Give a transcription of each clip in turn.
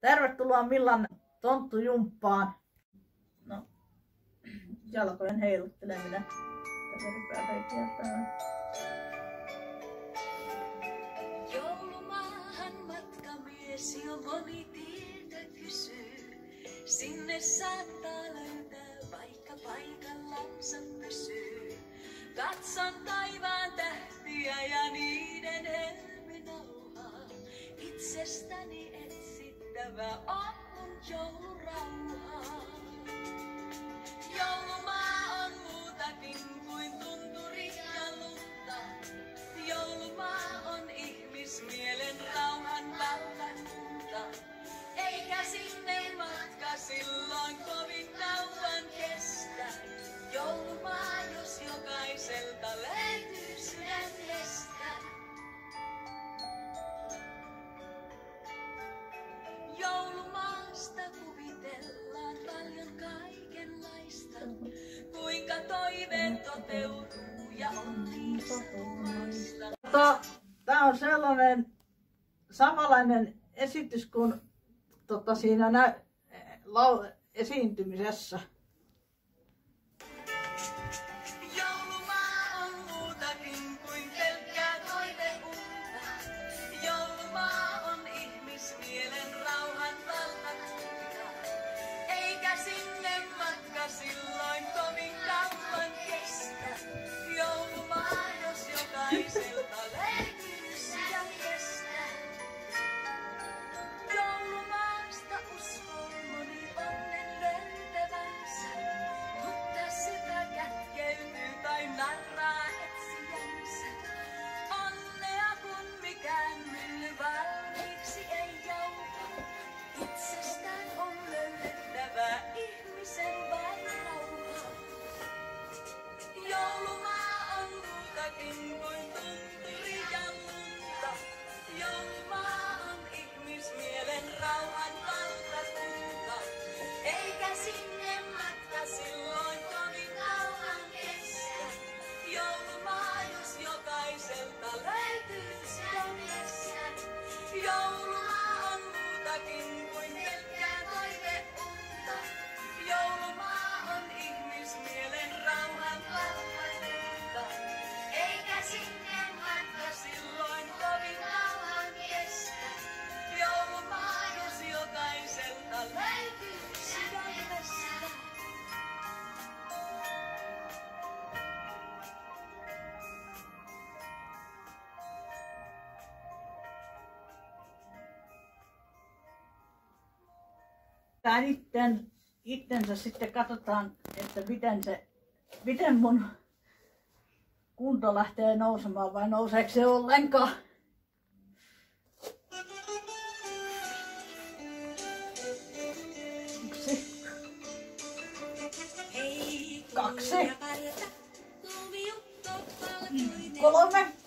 Tervetuloa Millan tonttujumppaan. No, jalkojen heilutteleminen. Tässä rypää peittää Joulumaahan matkamies jo moni tietä kysyy. Sinne saattaa löytää vaikka paikallansa pysyy. Katson taivaan tähtiä ja niiden helminauhaa. Itsestäni etsittävä on mun joulurauhaa. Kuinka toteutuu ja on Tämä on sellainen samanlainen esitys kuin tota, siinä nä, lau, esiintymisessä. Itten, itsensä sitten katsotaan, että miten, se, miten mun kunto lähtee nousemaan vai nouseeko se ollenkaan. Yksi, Kaksi. kolme,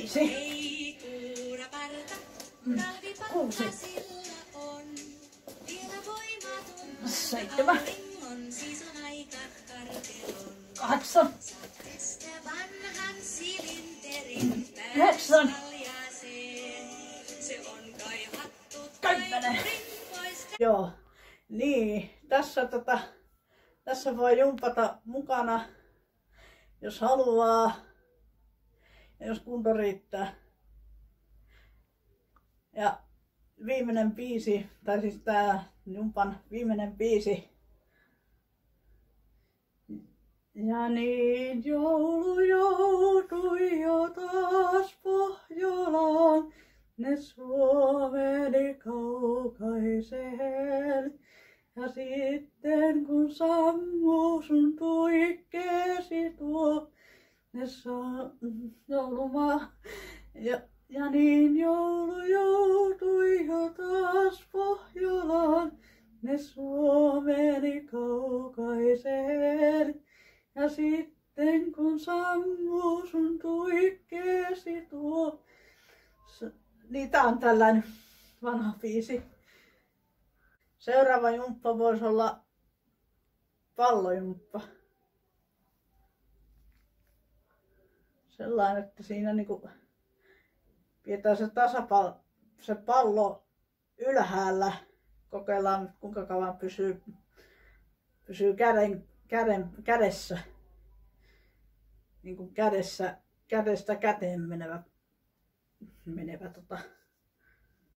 viisi, kuusi. seitsemän, kahdeksan, Yhdeksän. Kymmenen. Joo, niin. Tässä, tota, tässä voi jumpata mukana, jos haluaa jos kunto riittää. Ja viimeinen biisi, tai siis tää jumpan viimeinen biisi. Ja niin joulu joutui jo taas Pohjolaan, ne Suomeni kaukaiseen. Ja sitten kun sammuu sun tuikkeesi tuo, ne saa joulumaa. Ja, ja niin joulu joutui jo taas Pohjolaan, ne Suomeni kaukaiseen. Ja sitten kun sammuu sun tuikkeesi tuo, niin tää on tällainen vanha biisi. Seuraava jumppa voisi olla pallojumppa. Sellainen, että siinä niinku pidetään se tasapallo, se pallo ylhäällä. Kokeillaan kuinka kauan pysyy, pysyy käden, käden, kädessä. Niin kuin kädessä, kädestä käteen menevä, menevä tota,